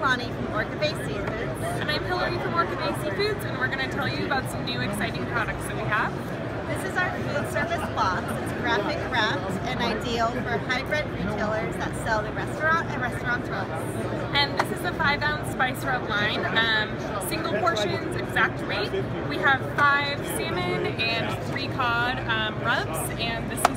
Lonnie from Orca Bay Seafoods. And I'm Hilary from Orca Bay Seafoods, and we're going to tell you about some new exciting products that we have. This is our food service box. It's graphic wrapped and ideal for hybrid retailers that sell to restaurant and restaurateurs. And this is a 5 ounce spice rub line. Um, single portions, exact rate. We have 5 salmon and 3 cod um, rubs, and this is